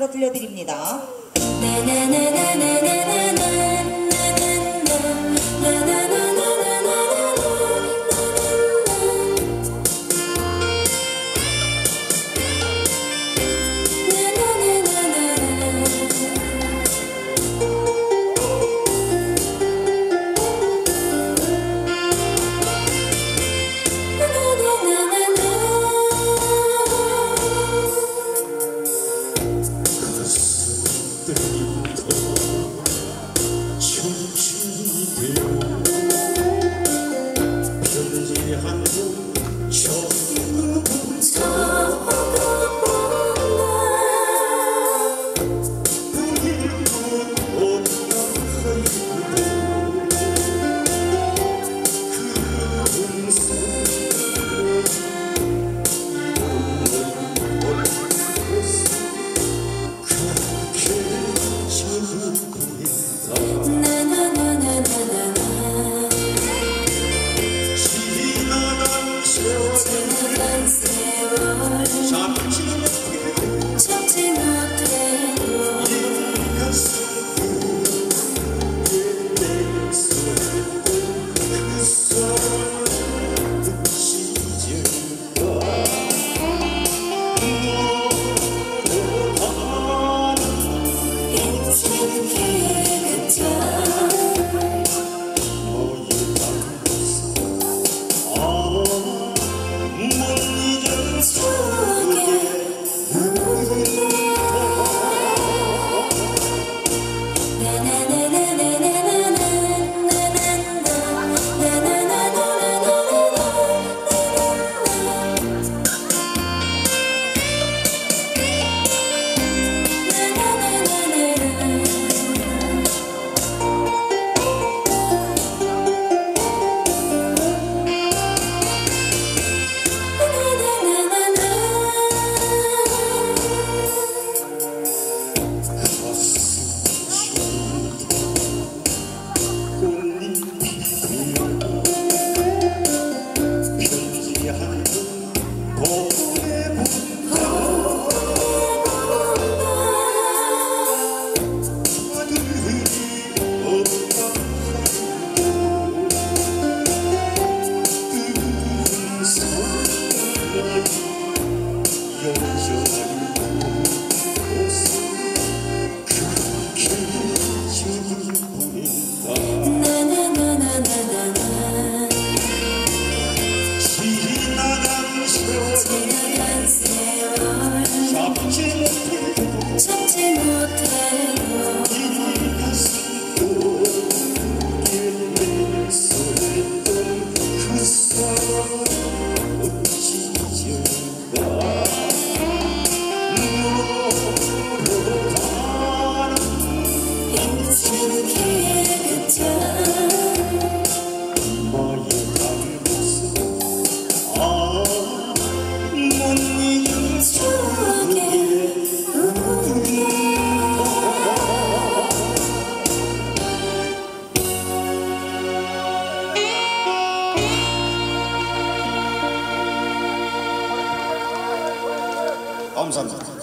음악으로 들려드립니다. Yes. Ramzan.